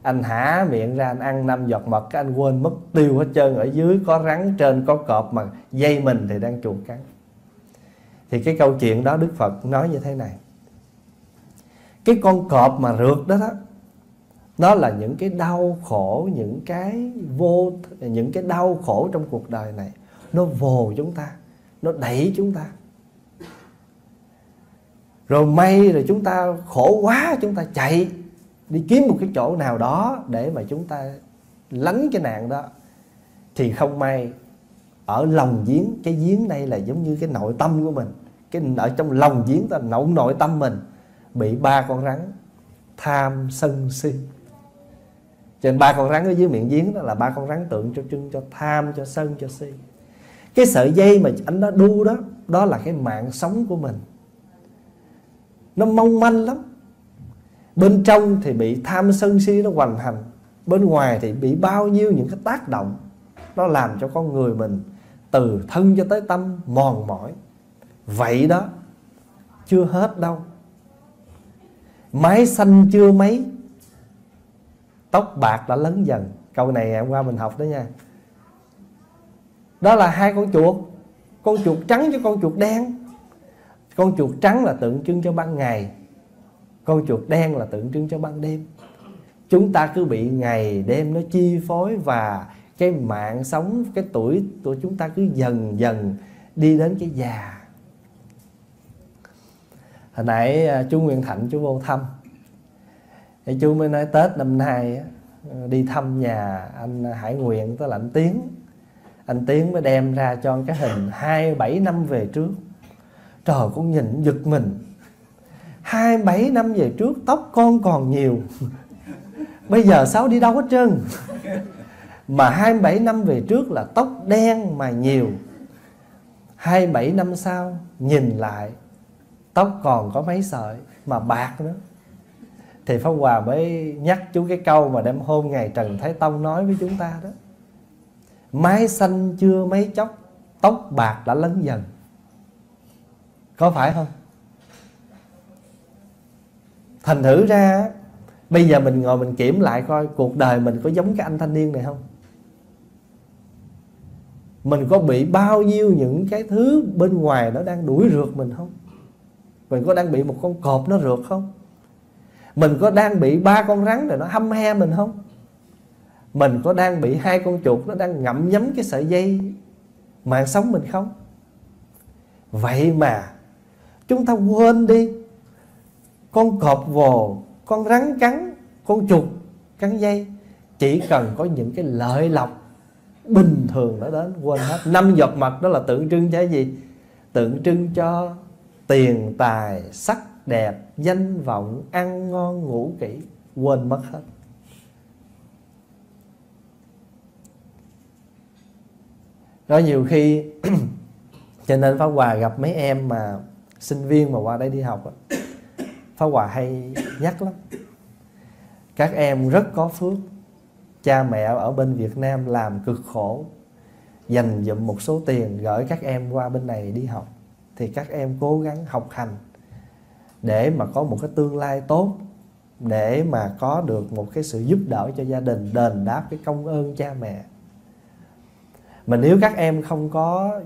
anh há miệng ra, anh ăn năm giọt mật, cái anh quên mất tiêu hết trơn. Ở dưới có rắn, trên có cọp, mà dây mình thì đang chuột cắn. Thì cái câu chuyện đó đức phật nói như thế này. Cái con cọp mà rượt đó đó, nó là những cái đau khổ, những cái vô, những cái đau khổ trong cuộc đời này. Nó vồ chúng ta, nó đẩy chúng ta. Rồi may rồi chúng ta khổ quá, chúng ta chạy đi kiếm một cái chỗ nào đó để mà chúng ta lánh cái nạn đó, thì không may ở lòng giếng, cái giếng đây là giống như cái nội tâm của mình. Cái ở trong lòng giếng ta, nội nội tâm mình bị ba con rắn tham sân si. Trên ba con rắn ở dưới miệng giếng đó là ba con rắn tượng cho trưng cho tham, cho sân, cho si. Cái sợi dây mà anh nó đu đó đó là cái mạng sống của mình. Nó mong manh lắm bên trong thì bị tham sân si nó hoành hành, bên ngoài thì bị bao nhiêu những cái tác động, nó làm cho con người mình từ thân cho tới tâm mòn mỏi. Vậy đó, chưa hết đâu. Mái xanh chưa mấy, tóc bạc đã lớn dần. Câu này hôm qua mình học đó nha. Đó là hai con chuột con chuột trắng cho con chuột đen. Con chuột trắng là tượng trưng cho ban ngày con chuột đen là tượng trưng cho ban đêm. Chúng ta cứ bị ngày đêm nó chi phối và cái mạng sống, cái tuổi của chúng ta cứ dần dần đi đến cái già. Hồi nãy à, chú Nguyên Thạnh, chú vô thăm. Thì chú mới nói Tết năm nay đi thăm nhà anh Hải Nguyện tới là anh Tiến. Anh Tiến mới đem ra cho cái hình hai bảy năm về trước. Trời cũng nhìn giật mình hai, bảy năm về trước, tóc con còn nhiều. Bây giờ sáu đi đâu hết trơn? Mà hai, bảy năm về trước là tóc đen mà nhiều. Hai, bảy năm sau, nhìn lại, tóc còn có mấy sợi mà bạc nữa. Thì pháp hòa mới nhắc chú cái câu mà đêm hôm ngày trần thái tông nói với chúng ta đó. Mái xanh chưa mấy chốc, tóc bạc đã lấn dần. Có phải không? Thành thử ra, bây giờ mình ngồi mình kiểm lại coi cuộc đời mình có giống cái anh thanh niên này không? Mình có bị bao nhiêu những cái thứ bên ngoài nó đang đuổi rượt mình không? Mình có đang bị một con cọp nó rượt không? Mình có đang bị ba con rắn này nó hâm he mình không? Mình có đang bị hai con chuột nó đang ngậm nhấm cái sợi dây mạng sống mình không? Vậy mà, chúng ta quên đi con cọp vồ, con rắn cắn, con chuột cắn dây. Chỉ cần có những cái lợi lộc bình thường nó đến, quên hết. Năm giọt mật đó là tượng trưng cho cái gì? Tượng trưng cho tiền, tài, sắc đẹp, danh vọng, ăn ngon, ngủ kỹ. Quên mất hết. Có nhiều khi, [clears throat] cho nên Pháp Hòa gặp mấy em mà sinh viên mà qua đây đi học Pháp Hòa hay nhắc lắm. Các em rất có phước. Cha mẹ ở bên Việt Nam làm cực khổ, dành dụm một số tiền gửi các em qua bên này đi học. Thì các em cố gắng học hành để mà có một cái tương lai tốt, để mà có được một cái sự giúp đỡ cho gia đình, đền đáp cái công ơn cha mẹ. Mà nếu các em không có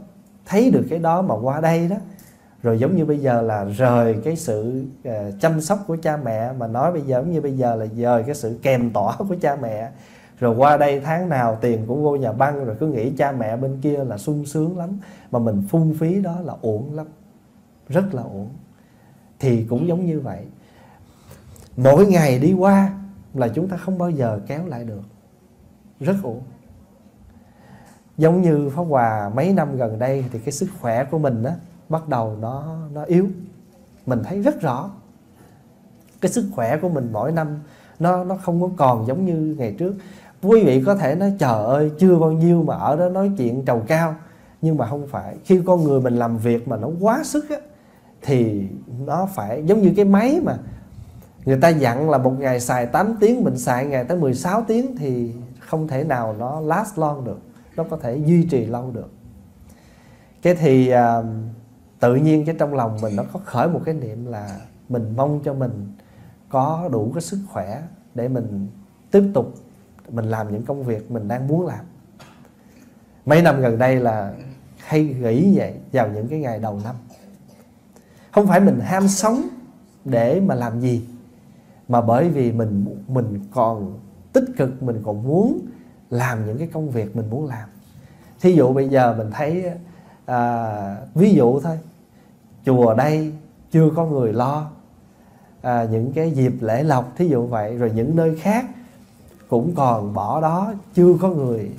thấy được cái đó mà qua đây đó rồi giống như bây giờ là rời cái sự uh, chăm sóc của cha mẹ mà nói bây giờ giống như bây giờ là rời cái sự kèm tỏ [laughs] của cha mẹ. Rồi qua đây tháng nào tiền cũng vô nhà băng rồi cứ nghĩ cha mẹ bên kia là sung sướng lắm. Mà mình phung phí đó là uổng lắm rất là uổng. Thì cũng giống như vậy. Mỗi ngày đi qua là chúng ta không bao giờ kéo lại được. Rất uổng. Giống như pháp hòa mấy năm gần đây thì cái sức khỏe của mình á bắt đầu nó nó yếu. Mình thấy rất rõ. Cái sức khỏe của mình mỗi năm nó nó không có còn giống như ngày trước. Quý vị có thể nói trời ơi chưa bao nhiêu mà ở đó nói chuyện trầu cao. Nhưng mà không phải. Khi con người mình làm việc mà nó quá sức á thì nó phải giống như cái máy mà người ta dặn là một ngày xài 8 tiếng mình xài ngày tới 16 tiếng thì không thể nào nó last long được nó có thể duy trì lâu được. Cái thì uh, tự nhiên cái trong lòng mình nó có khởi một cái niệm là mình mong cho mình có đủ cái sức khỏe để mình tiếp tục mình làm những công việc mình đang muốn làm. Mấy năm gần đây là hay nghĩ vậy vào những cái ngày đầu năm. Không phải mình ham sống để mà làm gì mà bởi vì mình mình còn tích cực mình còn muốn làm những cái công việc mình muốn làm. Thí dụ bây giờ mình thấy à, ví dụ thôi chùa đây chưa có người lo. À, những cái dịp lễ lộc thí dụ vậy rồi những nơi khác cũng còn bỏ đó chưa có người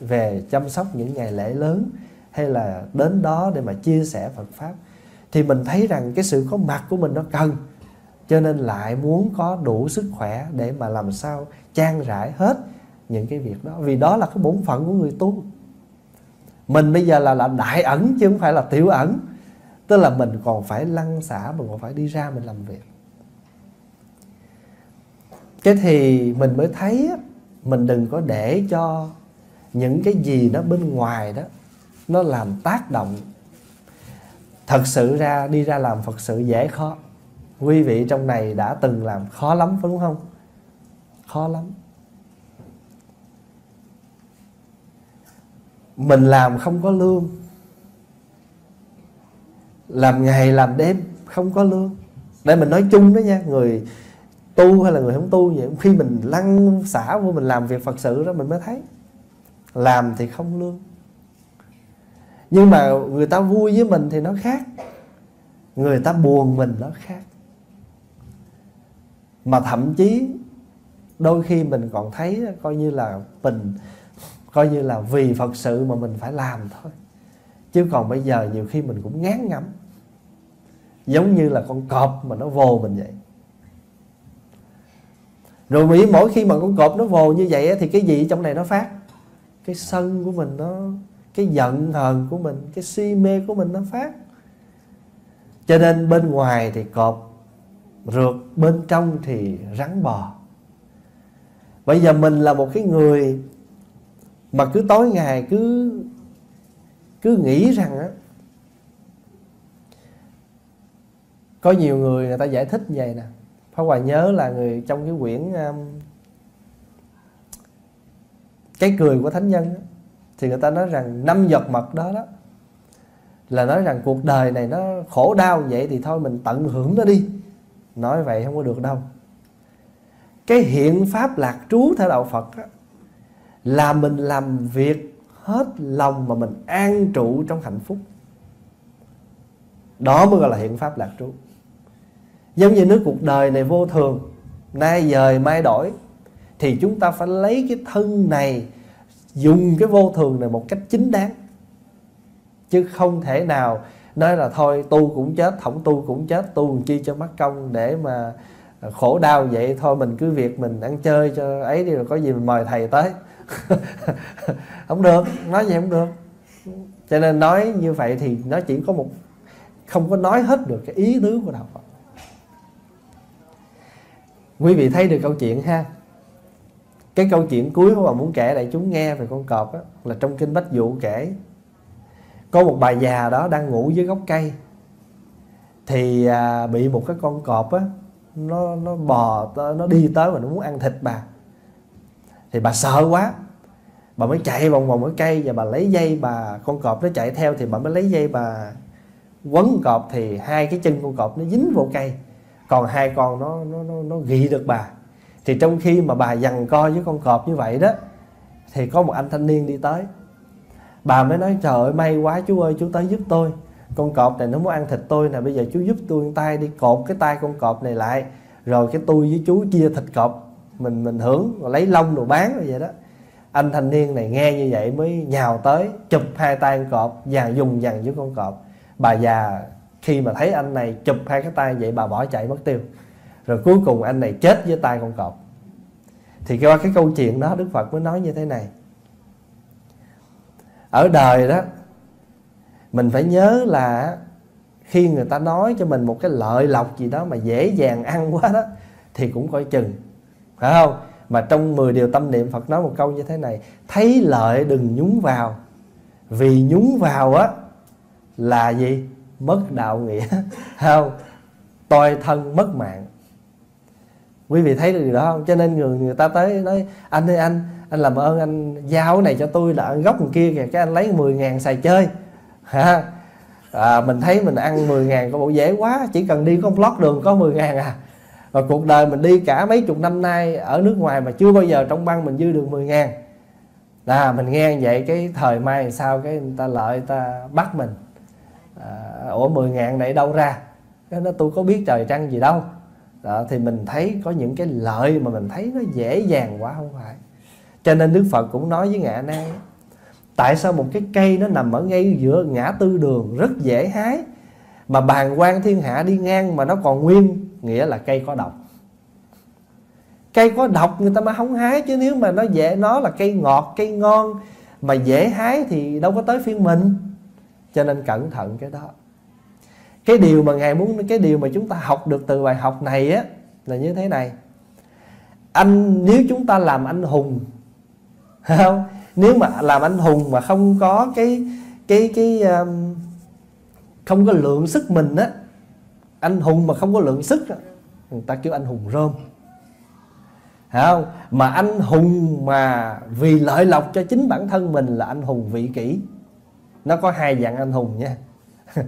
về chăm sóc những ngày lễ lớn hay là đến đó để mà chia sẻ Phật pháp. Thì mình thấy rằng cái sự có mặt của mình nó cần cho nên lại muốn có đủ sức khỏe để mà làm sao trang trải hết những cái việc đó. Vì đó là cái bổn phận của người tu. Mình bây giờ là là đại ẩn chứ không phải là tiểu ẩn tức là mình còn phải lăn xả, mình còn phải đi ra mình làm việc. Cái thì mình mới thấy mình đừng có để cho những cái gì nó bên ngoài đó, nó làm tác động. Thật sự ra, đi ra làm phật sự dễ khó. Quý vị trong này đã từng làm khó lắm phải đúng không? Khó lắm. Mình làm không có lương làm ngày, làm đêm, không có lương. Đây mình nói chung đó nha, người tu hay là người không tu vậy, khi mình lăn xả vô mình làm việc phật sự đó, mình mới thấy làm thì không lương. Nhưng mà người ta vui với mình thì nó khác. Người ta buồn mình nó khác. Mà thậm chí đôi khi mình còn thấy coi như là mình, coi như là vì phật sự mà mình phải làm thôi. Chứ còn bây giờ nhiều khi mình cũng ngán ngẩm giống như là con cọp mà nó vồ mình vậy. Rồi mỹ, mỗi khi mà con cọp nó vồ như vậy thì cái gì trong này nó phát? Cái sân của mình nó, cái giận hờn của mình, cái si mê của mình nó phát. Cho nên bên ngoài thì cọp, rượt, bên trong thì rắn bò. Bây giờ mình là một cái người mà cứ tối ngày cứ cứ nghĩ rằng á có nhiều người người ta giải thích như vậy nè. Pháp Hòa nhớ là người trong cái quyển um, cái cười của thánh nhân thì người ta nói rằng năm giọt mật đó đó là nói rằng cuộc đời này nó khổ đau vậy thì thôi mình tận hưởng nó đi. Nói vậy không có được đâu. Cái hiện pháp lạc trú theo đạo Phật đó, là mình làm việc hết lòng mà mình an trụ trong hạnh phúc. Đó mới gọi là hiện pháp lạc trú giống như nước cuộc đời này vô thường, nay dời mai đổi, thì chúng ta phải lấy cái thân này, dùng cái vô thường này một cách chính đáng. Chứ không thể nào nói là thôi, tu cũng chết, không tu cũng chết, tu làm chi cho mắc công để mà à, khổ đau vậy thôi, mình cứ việc mình ăn chơi cho ấy đi rồi có gì mình mời thầy tới. [laughs] Không được, nói gì không được. Cho nên nói như vậy thì nó chỉ có một, không có nói hết được cái ý tứ của đạo Phật quý vị thấy được câu chuyện ha? Cái câu chuyện cuối mà muốn kể lại chúng nghe về con cọp đó, là trong kinh bách dụ kể. Có một bà già đó đang ngủ dưới gốc cây. Thì à, bị một cái con cọp á nó nó bò nó đi tới và nó muốn ăn thịt bà. Thì bà sợ quá. Bà mới chạy vòng vòng cái cây và bà lấy dây bà con cọp nó chạy theo thì bà mới lấy dây bà quấn cọp thì hai cái chân con cọp nó dính vào cây còn hai con nó nó nó, nó ghi được bà. Thì trong khi mà bà dằn co với con cọp như vậy đó thì có một anh thanh niên đi tới. Bà mới nói trời ơi may quá chú ơi chú tới giúp tôi. Con cọp này nó muốn ăn thịt tôi nè bây giờ chú giúp tôi tay đi cột cái tay con cọp này lại. Rồi cái tôi với chú chia thịt cọp mình mình hưởng rồi lấy lông đồ bán rồi vậy đó. Anh thanh niên này nghe như vậy mới nhào tới chụp hai tay con cọp và dùng dằn với con cọp. Bà già khi mà thấy anh này chụp hai cái tay vậy bà bỏ chạy mất tiêu. Rồi cuối cùng anh này chết với tay con cọp. Thì qua cái câu chuyện đó, đức phật mới nói như thế này. Ở đời đó, mình phải nhớ là khi người ta nói cho mình một cái lợi lộc gì đó mà dễ dàng ăn quá đó, thì cũng coi chừng. Phải không? Mà trong 10 điều tâm niệm, Phật nói một câu như thế này, thấy lợi đừng nhúng vào. Vì nhúng vào á là gì? Mất đạo nghĩa. [laughs] Không tôi thân mất mạng. Quý vị thấy được điều đó không? Cho nên người người ta tới nói anh ơi anh anh làm ơn anh giao cái này cho tôi là ăn gốc kia kìa cái anh lấy 10 ngàn xài chơi. [laughs] Ha à, mình thấy mình ăn 10 ngàn có bộ dễ quá chỉ cần đi có một lót đường có 10 ngàn à. Và cuộc đời mình đi cả mấy chục năm nay ở nước ngoài mà chưa bao giờ trong băng mình dư được 10 ngàn. Là mình nghe vậy cái thời mai sao cái người ta lợi người ta bắt mình ủa 10 ngàn này đâu ra? Cái nó tôi có biết trời trăng gì đâu. Đó, thì mình thấy có những cái lợi mà mình thấy nó dễ dàng quá không phải. Cho nên đức phật cũng nói với ngạ nan tại sao một cái cây nó nằm ở ngay giữa ngã tư đường rất dễ hái mà bàn quan thiên hạ đi ngang mà nó còn nguyên nghĩa là cây có độc? Cây có độc người ta mới không hái chứ nếu mà nó dễ nó là cây ngọt cây ngon mà dễ hái thì đâu có tới phiên mình. Cho nên cẩn thận cái đó cái điều mà ngài muốn cái điều mà chúng ta học được từ bài học này á là như thế này. Anh nếu chúng ta làm anh hùng [laughs] không? Nếu mà làm anh hùng mà không có cái cái cái um, không có lượng sức mình á anh hùng mà không có lượng sức á, người ta kêu anh hùng rơm. Hiểu không? Mà anh hùng mà vì lợi lộc cho chính bản thân mình là anh hùng vị kỷ. Nó có hai dạng anh hùng nha. [laughs]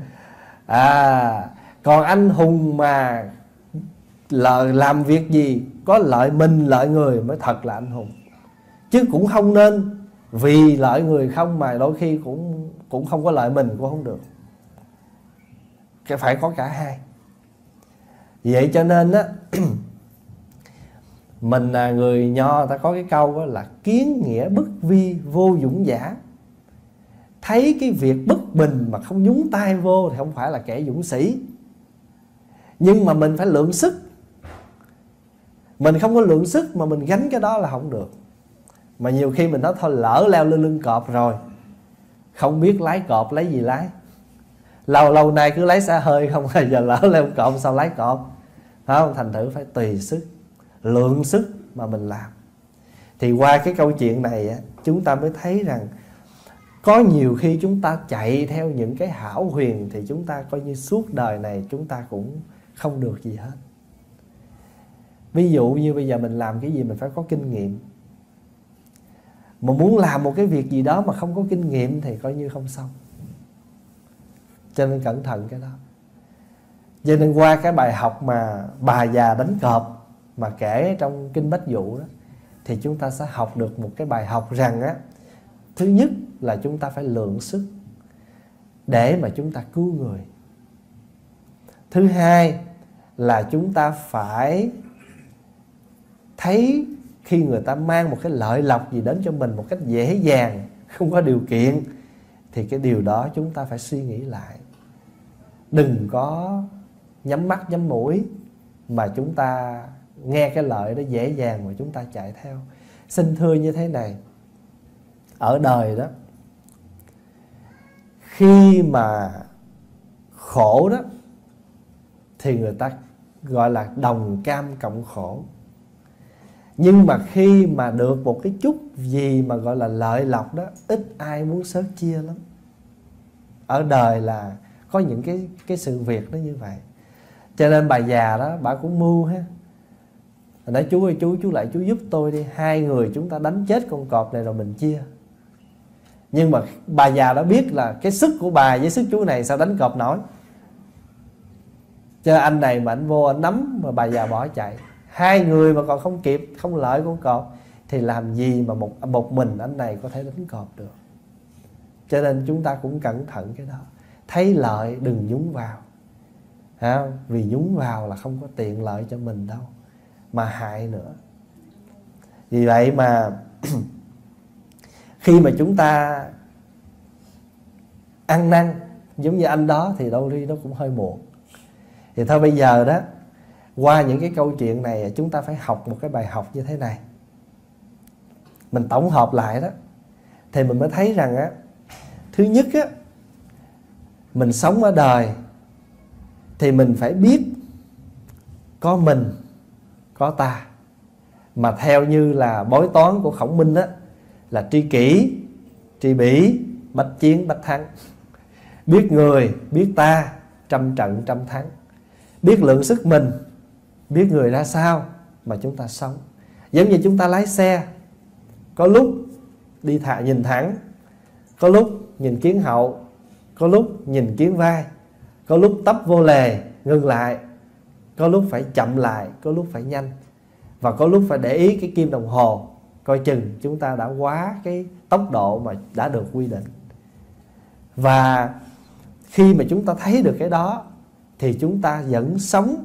à còn anh hùng mà lợi làm việc gì có lợi mình, lợi người mới thật là anh hùng. Chứ cũng không nên, vì lợi người không mà đôi khi cũng cũng không có lợi mình cũng không được. Cái phải có cả hai. Vậy cho nên á, [clears throat] mình là người nho ta có cái câu đó là kiến nghĩa bất vi vô dũng giả thấy cái việc bất bình mà không nhúng tay vô thì không phải là kẻ dũng sĩ. Nhưng mà mình phải lượng sức. Mình không có lượng sức mà mình gánh cái đó là không được. Mà nhiều khi mình nói thôi, lỡ leo lên lưng cọp rồi, không biết lái cọp lấy gì lái. Lâu lâu nay cứ lấy xe hơi không bao [laughs] giờ lỡ leo cọp sao lái cọp. Phải không? Thành thử phải tùy sức, lượng sức mà mình làm. Thì qua cái câu chuyện này chúng ta mới thấy rằng có nhiều khi chúng ta chạy theo những cái hảo huyền thì chúng ta coi như suốt đời này chúng ta cũng không được gì hết. Ví dụ như bây giờ mình làm cái gì mình phải có kinh nghiệm. Mà muốn làm một cái việc gì đó mà không có kinh nghiệm thì coi như không xong. Cho nên cẩn thận cái đó. Cho nên qua cái bài học mà bà già đánh cọp mà kể trong kinh bách dụ đó, thì chúng ta sẽ học được một cái bài học rằng á, thứ nhất là chúng ta phải lượng sức để mà chúng ta cứu người. Thứ hai là chúng ta phải thấy khi người ta mang một cái lợi lộc gì đến cho mình một cách dễ dàng, không có điều kiện, thì cái điều đó chúng ta phải suy nghĩ lại. Đừng có nhắm mắt, nhắm mũi mà chúng ta nghe cái lợi đó dễ dàng mà chúng ta chạy theo. Xin thưa như thế này, ở đời đó khi mà khổ đó, thì người ta gọi là đồng cam cộng khổ. Nhưng mà khi mà được một cái chút gì mà gọi là lợi lộc đó, ít ai muốn sớt chia lắm. Ở đời là có những cái cái sự việc nó như vậy. Cho nên bà già đó, bà cũng mưu ha. Nói, chú ơi, chú chú lại, chú giúp tôi đi. Hai người chúng ta đánh chết con cọp này rồi mình chia nhưng mà bà già đã biết là cái sức của bà với sức chú này sao đánh cọp nổi. Cho anh này mà anh vô anh nắm mà bà già bỏ chạy. Hai người mà còn không kịp, không lợi con cọp, thì làm gì mà một một mình anh này có thể đánh cọp được? Cho nên chúng ta cũng cẩn thận cái đó. Thấy lợi đừng nhúng vào. Ha? vì nhúng vào là không có tiện lợi cho mình đâu, mà hại nữa. Vì vậy mà [clears throat] khi mà chúng ta ăn năn, giống như anh đó thì đâu đi nó cũng hơi muộn. Thì thôi bây giờ đó, qua những cái câu chuyện này, chúng ta phải học một cái bài học như thế này. Mình tổng hợp lại đó, thì mình mới thấy rằng á, thứ nhất á, mình sống ở đời thì mình phải biết có mình, có ta. Mà theo như là bói toán của khổng minh á là tri kỷ, tri bỉ, bách chiến, bách thắng. Biết người, biết ta, trăm trận, trăm thắng. Biết lượng sức mình, biết người ra sao mà chúng ta sống. Giống như chúng ta lái xe, có lúc đi thả nhìn thẳng, có lúc nhìn kiến hậu, có lúc nhìn kiến vai, có lúc tấp vô lề, ngừng lại, có lúc phải chậm lại, có lúc phải nhanh, và có lúc phải để ý cái kim đồng hồ coi chừng chúng ta đã quá cái tốc độ mà đã được quy định. Và khi mà chúng ta thấy được cái đó, thì chúng ta vẫn sống.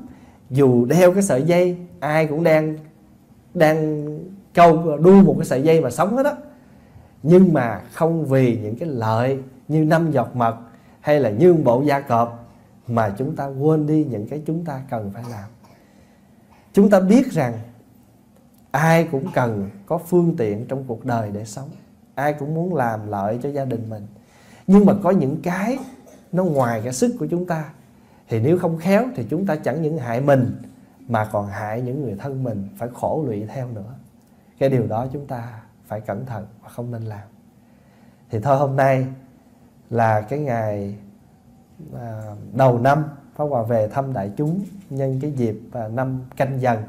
Dù đeo cái sợi dây, ai cũng đang đang câu, đu một cái sợi dây mà sống hết đó nhưng mà không vì những cái lợi như năm giọt mật hay là như bộ da cọp mà chúng ta quên đi những cái chúng ta cần phải làm. Chúng ta biết rằng ai cũng cần có phương tiện trong cuộc đời để sống. Ai cũng muốn làm lợi cho gia đình mình. Nhưng mà có những cái nó ngoài cái sức của chúng ta. Thì nếu không khéo thì chúng ta chẳng những hại mình mà còn hại những người thân mình phải khổ lụy theo nữa. Cái điều đó chúng ta phải cẩn thận và không nên làm. Thì thôi hôm nay là cái ngày à, đầu năm Pháp Hòa về thăm đại chúng nhân cái dịp à, năm canh dần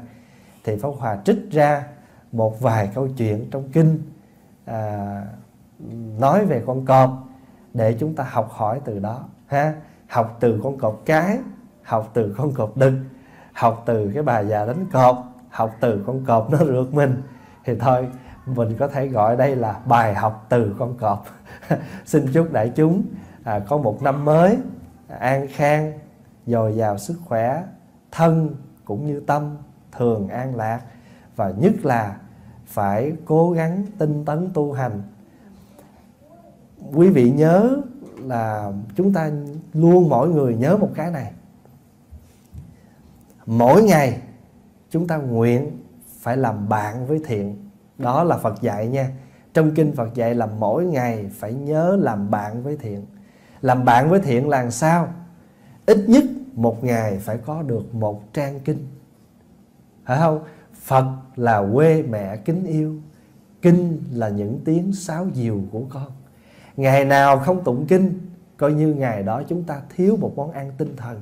thì Pháp Hòa trích ra một vài câu chuyện trong kinh à, nói về con cọp để chúng ta học hỏi từ đó ha? Học từ con cọp cái học từ con cọp đực học từ cái bà già đánh cọp học từ con cọp nó rượt mình. Thì thôi mình có thể gọi đây là bài học từ con cọp. [laughs] Xin chúc đại chúng à, có một năm mới an khang dồi dào sức khỏe thân cũng như tâm thường an lạc và nhất là phải cố gắng tinh tấn tu hành. Quý vị nhớ là chúng ta luôn mỗi người nhớ một cái này. Mỗi ngày chúng ta nguyện phải làm bạn với thiện. Đó là phật dạy nha. Trong kinh phật dạy là mỗi ngày phải nhớ làm bạn với thiện. Làm bạn với thiện là sao? Ít nhất một ngày phải có được một trang kinh phải không? Phật là quê mẹ kính yêu. Kinh là những tiếng sáo diều của con. Ngày nào không tụng kinh, coi như ngày đó chúng ta thiếu một món ăn tinh thần.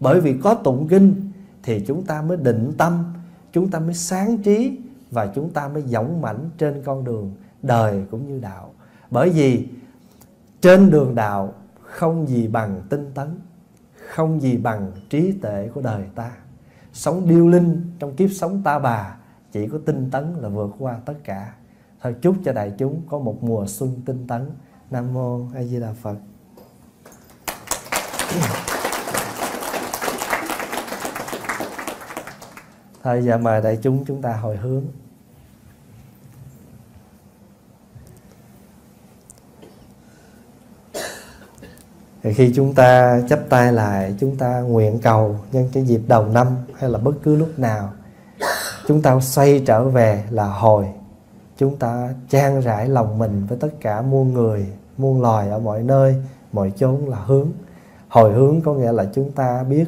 Bởi vì có tụng kinh thì chúng ta mới định tâm, chúng ta mới sáng trí và chúng ta mới dõng mãnh trên con đường đời cũng như đạo. Bởi vì trên đường đạo không gì bằng tinh tấn, không gì bằng trí tuệ của đời ta sống điêu linh, trong kiếp sống ta bà, chỉ có tinh tấn là vượt qua tất cả. Thôi chúc cho đại chúng có một mùa xuân tinh tấn. Nam mô a di đà phật. Thôi giờ mời đại chúng chúng ta hồi hướng. Thì khi chúng ta chấp tay lại, chúng ta nguyện cầu nhân cái dịp đầu năm hay là bất cứ lúc nào, chúng ta xoay trở về là hồi. Chúng ta trang rải lòng mình với tất cả muôn người, muôn loài ở mọi nơi, mọi chốn là hướng. Hồi hướng có nghĩa là chúng ta biết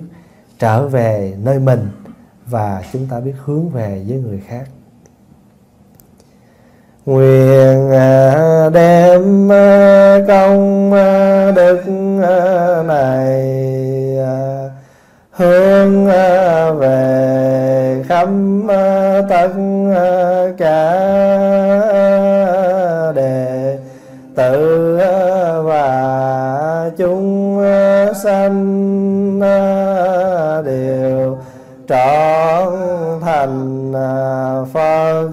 trở về nơi mình và chúng ta biết hướng về với người khác nguyện à, đem à, công à, đức này hướng về khắp tất cả đệ tử và chúng sanh đều trọn thành Phật